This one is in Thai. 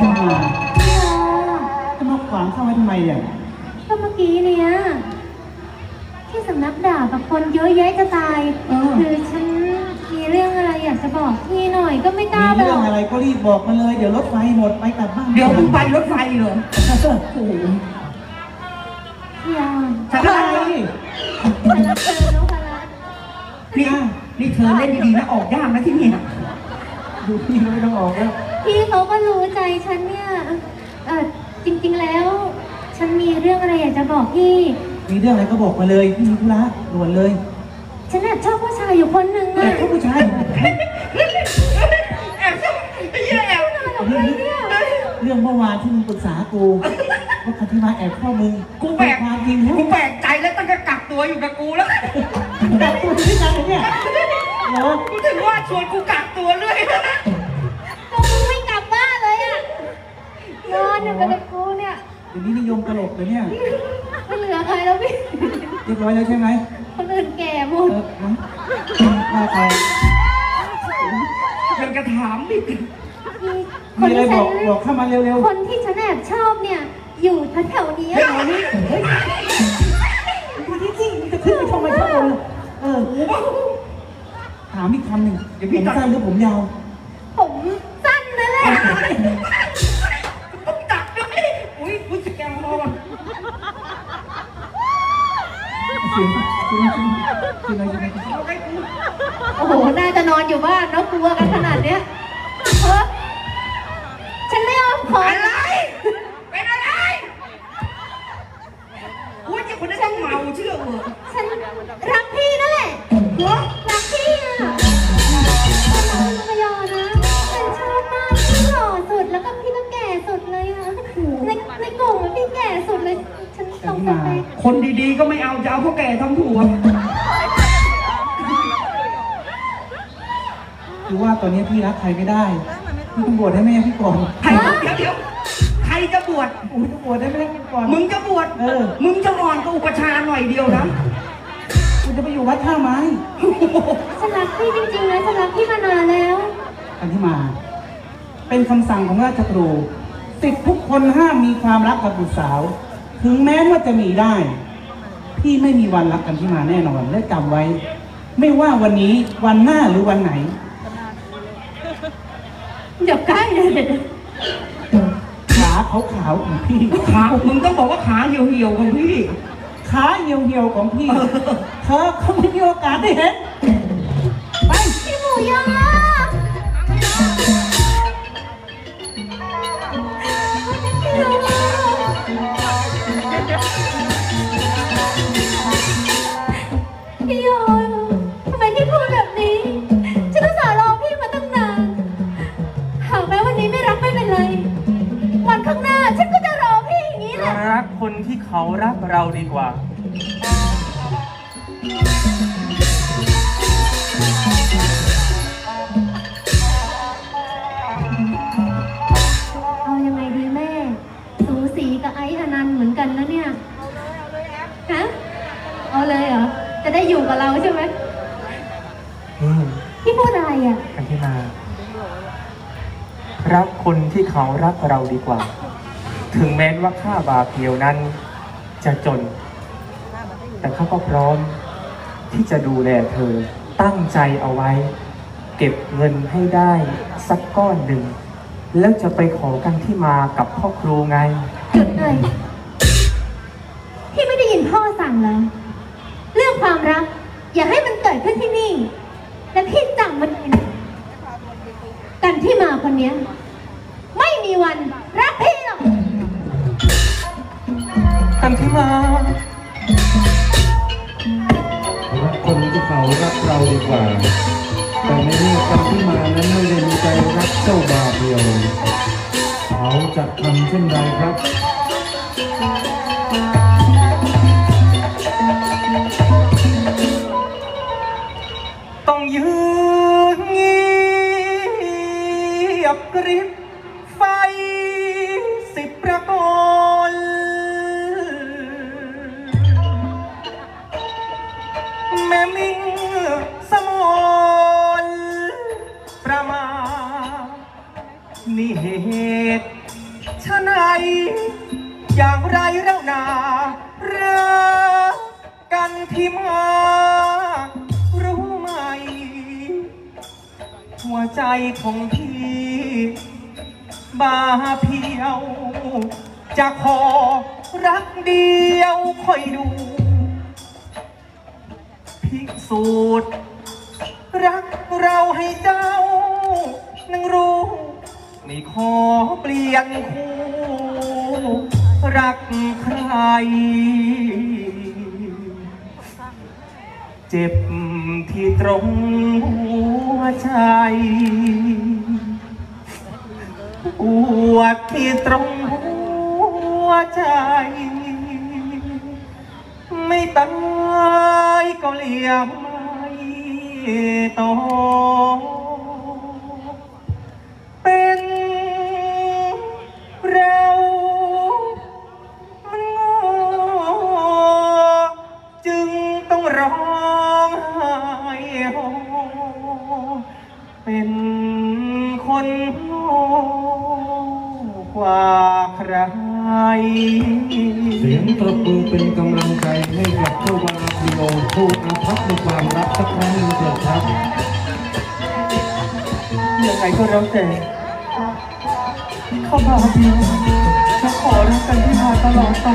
จะมาจะมาขวางเข้าไว้ทำไมเนี่ยก็เมื่อกี้เนี่ย ที่สำนักดาบกับคนเยอะแยะจะตาย เออคือฉันมีเรื่องอะไรอยากจะบอกพี่หน่อยก็ไม่กล้ามีบเรื่อองกอะไรก็รีบบอกมาเลย เดี๋ยวรถไฟหมดไปกลับบ้านเดี๋ยวมึงไปรถไฟเหรอ โอ้โห อเล่นดีๆนะออกยากนะที่นี่นะดูพี่ไม่ต้องออกแล้วพี่เขาก็รู้ใจฉันเนี่ยเออจริง ๆแล้ว ฉันมีเรื่องอะไรอยากจะบอกพี่ มีเรื่องอะไรก็บอกมาเลยพี่มีธุระด่วนเลยฉันแอบชอบผู้ชายอยู่คนหนึ่งแต่อะถ้าผู้ชายแอบชอบไอ้เหี้ยแอบเรื่องนี้เรื่องเมื่อวานที่มึงปรึกษากูว่าคันที่มาแอบเข้ามึงกูแปลกความจริงแล้วกูแปลกใจแล้วตั้งแต่กักตัวอยู่กับกูแล้ว แต่ตัวที่กันเนี่ย เหรอกูถึงว่าชวนกูกักตัวเรื่อยก็มึงไม่กลับบ้านเลยอะนอนอยู่กับกูเนี่ยเดี๋ยวนี้นิยมตลกเลยเนี่ย ไม่เหลือใครแล้วพี่ เรียบร้อยแล้วใช่ไหมคนอื่นแก่หมเอดอนะว่าใครยังกระถามอีกคมีนอะไรที่บฉัอกบอกเข้ามาเร็วคนที่ฉันแอบชอบเนี่ย อยู่แถวๆนี้ๆเฮ้ยเอานี่เฮ้ยดูที่จริงจะขึ้นไปทำไมข้างบนเออ ถามอีกคำหนึ่งผมสั้นหรือผมยาว ผมสั้นนั่นแหละตักด้วยอุ้ยอุ้ยสแกมมองเสียงคุณคุณคุณอะไรคุณอะไรเอาไปกูโอ้โห น่าจะนอนอยู่บ้านเนาะกลัวกันขนาดเนี้ยเออฉันไม่เอาขออะไร เป็นอะไรอุ้ยเจ้าคนนั้นต้องเมาเชื่อเหรอฉันรักพี่นั่นแหละเหร คคนดีๆ ก็ไม่เอาจะเอาพวกแก่ทำผัวคือว่าตอนนี้พี่รักใครไม่ได้พี่ต้องบวชให้แม่พี่ก่อนใครเดี๋ยวเดี๋ยวใครจะบวชโอ้ยต้องบวชให้แม่พี่ก่อน มึงจะบวชเออ มึงจะอ่อนกับอุปชฌาย์หน่อยเดียวนะกูจะไปอยู่วัดท่าไม้ฉันรักพี่จริงๆนะฉันรักพี่มานานแล้วอันที่มา เป็นคำสั่งของราชครูสิทธิทุกคนห้ามมีความรักกับบุตรสาว ถึงแม้ว่าจะมีได้ พี่ไม่มีวันรักกันที่มาแน่นอนและจำไว้ ไม่ว่าวันนี้วันหน้าหรือวันไหนอย่าใกล้เลยขาขาวๆของพี่ ขามึงต้องบอกว่าขาเหี่ยวๆของพี่ ขาเหี่ยวๆของพี่ เธอเขาไม่มีโอกาสได้เห็น ไป พี่หมูยอ พี่ยอทำไมพี่พูดแบบนี้ ฉันก็สารอพี่มาตั้งนาน หากแม้วันนี้ไม่รักไม่เป็นไร วันข้างหน้าฉันก็จะรอพี่อย่างนี้แหละ รักคนที่เขารักเราดีกว่าเอ เอาเลยเหรอ จะได้อยู่กับเราใช่ไหมอืมพี่พูดอะไรอะกันที่มา รักคนที่เขารักเราดีกว่า ถึงแม้ว่าข้าบาเพียวนั้น จะจน แต่เขาก็พร้อม ที่จะดูแลเธอ ตั้งใจเอาไว้ เก็บเงินให้ได้สักก้อนหนึ่ง แล้วจะไปขอกันที่มากับพ่อครูไง หยุดเลย อย่าให้มันเกิดขึ้นที่นี่ และพี่จำมันไว้นะกันที่มาคนเนี้ย ไม่มีวันรักพี่หรอกกันที่มา รักคนที่เขารักเราดีกว่า แต่ในนี้กันที่มานั้นไม่ได้มีใจรักเจ้าบาเดียว เขาจะทำเช่นไรครับ ริบไฟสิบประกอนแม้มีนิ่งสมนประมานี่เหตุชะไหนอย่างไรแล้วนารักกันที่มา รู้ไหม หัวใจของพี่ บาเพียว จะขอรักเดียวคอยดู พิสูจน์รักเราให้เจ้านังรู้ ไม่ขอเปลี่ยนคู่ รักใคร เจ็บที่ตรงหัวใจ ปวดที่ตรงหัวใจ ไม่ตายก็เลียมไม่ต กว่าใคร เสียงตบมือเป็นกำลังใจให้กับเจ้าวาพิโอผู้อาภัพในความรักสักครั้งหนึ่งเถิดครับยังไงก็แล้วแต่เข้ามาเดียวจะขอรักกันที่มาตลอดไป